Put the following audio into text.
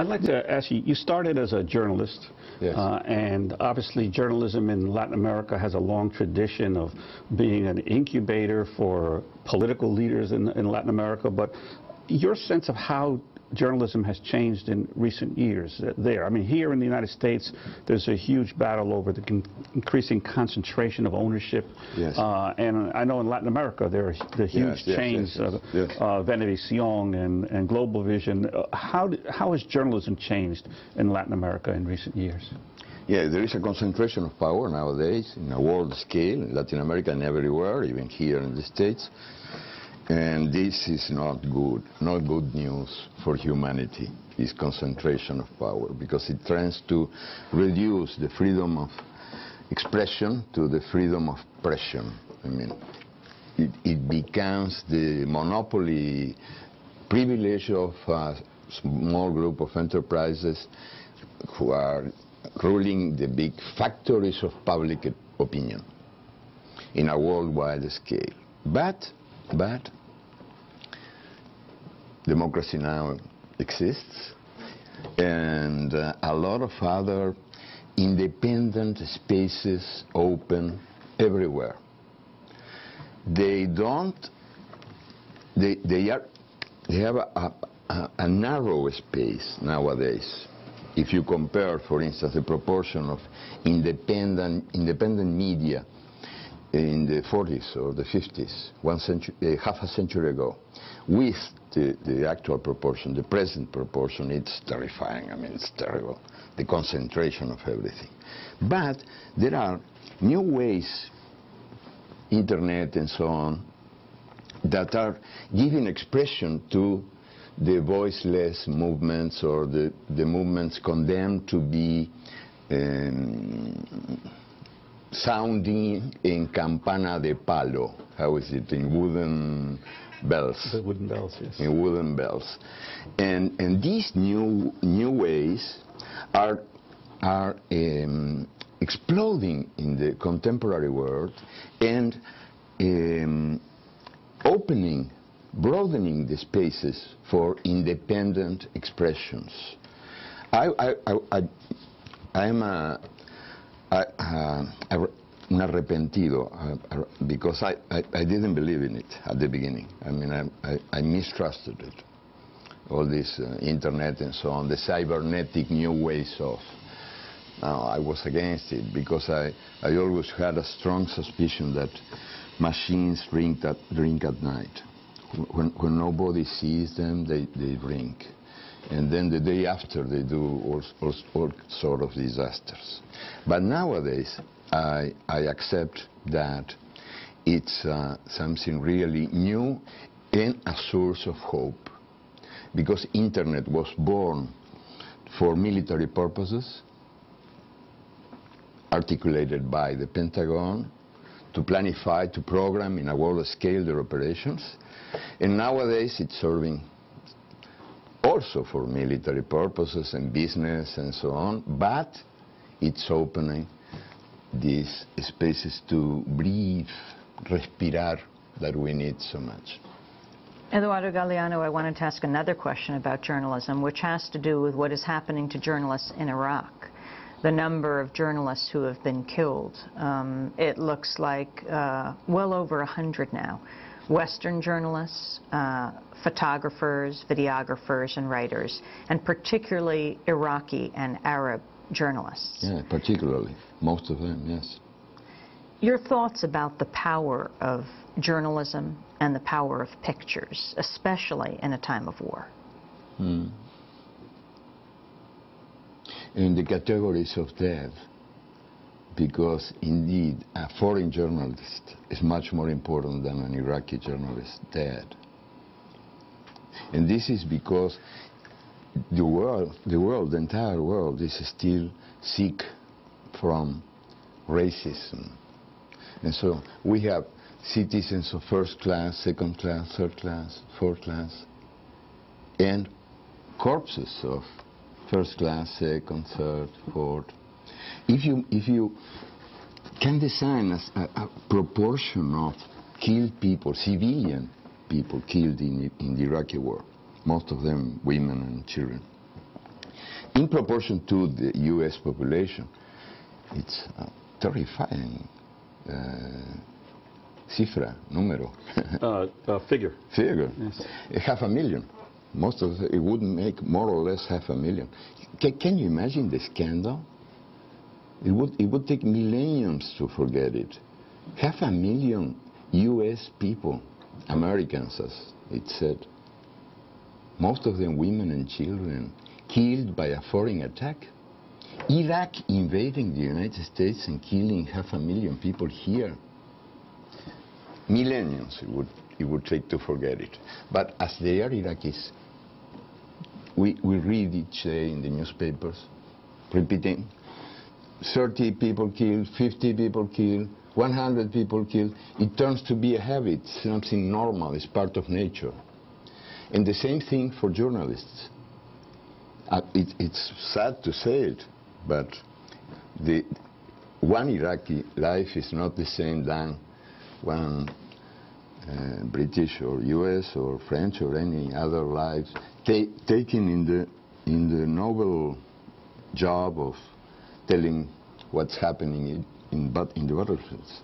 I'd like to ask you, you started as a journalist, Yes. uh, and obviously journalism in Latin America has a long tradition of being an incubator for political leaders in, in Latin America, but your sense of how journalism has changed in recent years uh, there. I mean, here in the United States, there's a huge battle over the con increasing concentration of ownership. Yes. Uh, and I know in Latin America, there are the huge Yes, chains, yes, yes, yes. uh, Venevisión and, and Globovisión. Uh, how, d- how has journalism changed in Latin America in recent years? Yeah, there is a concentration of power nowadays in a world scale, in Latin America and everywhere, even here in the States. And this is not good, not good news for humanity, this concentration of power, because it tends to reduce the freedom of expression to the freedom of pression. I mean, it, it becomes the monopoly privilege of a small group of enterprises who are ruling the big factories of public opinion in a worldwide scale. But, but, democracy now exists and uh, a lot of other independent spaces open everywhere. They don't, they, they, are, they have a, a, a narrow space nowadays. If you compare, for instance, the proportion of independent, independent media in the 40s or the 50s, one century, uh, half a century ago, with the, the actual proportion, the present proportion, it's terrifying. I mean, it's terrible, the concentration of everything. But there are new ways, internet and so on, that are giving expression to the voiceless movements or the, the movements condemned to be um, sounding in campana de palo. How is it? In wooden bells. The wooden bells, yes. In wooden bells. And, and these new, new ways are, are um, exploding in the contemporary world and um, opening, broadening the spaces for independent expressions. I, I, I, I, am a, uh, a- un arrepentido uh, uh, because I, I, I didn't believe in it at the beginning. I mean, I, I, I mistrusted it. All this uh, internet and so on, the cybernetic new ways of. No, I was against it because I, I always had a strong suspicion that machines drink at, drink at night. When, when nobody sees them, they, they drink. And then the day after, they do all, all, all sort of disasters. But nowadays, I, I accept that it's uh, something really new and a source of hope. Because internet was born for military purposes, articulated by the Pentagon, to planify, to program in a world scale their operations. And nowadays it's serving also for military purposes and business and so on, but it's opening these spaces to breathe, respirar, that we need so much. Eduardo Galeano, I wanted to ask another question about journalism, which has to do with what is happening to journalists in Iraq. The number of journalists who have been killed, um, it looks like uh, well over 100 now. Western journalists, uh, photographers, videographers, and writers, and particularly Iraqi and Arab journalists. Yeah, particularly, most of them, yes. Your thoughts about the power of journalism and the power of pictures, especially in a time of war? Hmm. In the categories of death, because indeed a foreign journalist is much more important than an Iraqi journalist dead. And this is because the world, the world, the entire world is still sick from racism. And so we have citizens of first class, second class, third class, fourth class, and corpses of first class, second, third, fourth. If you, if you can design a, a, proportion of killed people, civilian people killed in, in the Iraqi war, most of them women and children, in proportion to the U.S. population, it's a terrifying uh, cifra, número, Uh, uh, Figure. figure. Yes. Half a million. Most of the, it would make more or less half a million. Ca can you imagine the scandal? It would, it would take millenniums to forget it. Half a million U.S. people, Americans, as it said, most of them women and children, killed by a foreign attack. Iraq invading the United States and killing half a million people here. Millenniums it would, it would take to forget it. But as they are Iraqis, we, we read each day in the newspapers, repeating, 30 people killed, 50 people killed, 100 people killed. It turns to be a habit, something normal, it's part of nature. And the same thing for journalists. Uh, it, it's sad to say it, but the one Iraqi life is not the same than one uh, British or U.S. or French or any other life ta taken in the in the noble job of telling what's happening in, in, in the battlefields.